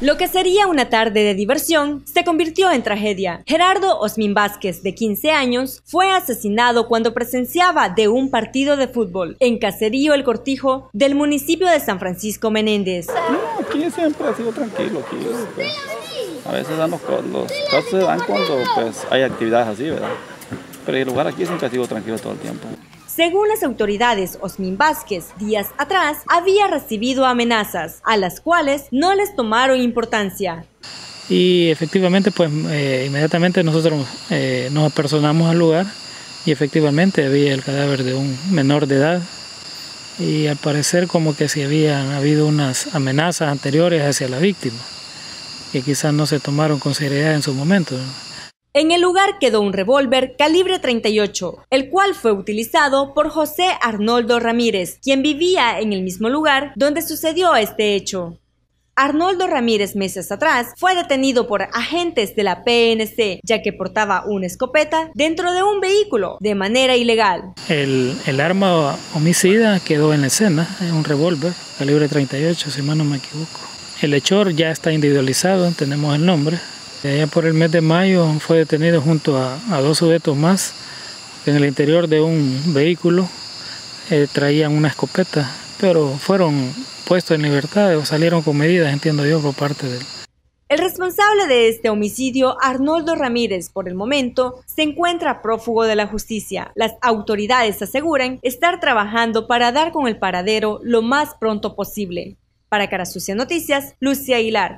Lo que sería una tarde de diversión se convirtió en tragedia. Gerardo Osmin Vázquez, de 15 años, fue asesinado cuando presenciaba de un partido de fútbol en Caserío El Cortijo del municipio de San Francisco Menéndez. No, aquí siempre ha sido tranquilo. Aquí, pues, a veces dan los, los, se dan cuando pues, hay actividades así, ¿verdad? Pero el lugar aquí siempre ha sido tranquilo todo el tiempo. Según las autoridades, Osmin Vázquez, días atrás, había recibido amenazas, a las cuales no les tomaron importancia. Y efectivamente, pues eh, inmediatamente nosotros eh, nos apersonamos al lugar y efectivamente había el cadáver de un menor de edad y al parecer como que si habían habido unas amenazas anteriores hacia la víctima que quizás no se tomaron con seriedad en su momento. En el lugar quedó un revólver calibre 38, el cual fue utilizado por José Arnoldo Ramírez, quien vivía en el mismo lugar donde sucedió este hecho. Arnoldo Ramírez meses atrás fue detenido por agentes de la PNC ya que portaba una escopeta dentro de un vehículo de manera ilegal. El, el arma homicida quedó en la escena, un revólver calibre 38 si mal no me equivoco. El hechor ya está individualizado, tenemos el nombre, Allá por el mes de mayo fue detenido junto a, dos sujetos más en el interior de un vehículo eh, traían una escopeta, pero fueron puestos en libertad o salieron con medidas, entiendo yo, por parte de él. El responsable de este homicidio, Arnoldo Ramírez, por el momento, se encuentra prófugo de la justicia. Las autoridades aseguran estar trabajando para dar con el paradero lo más pronto posible. Para Cara Sucia Noticias, Lucia Aguilar.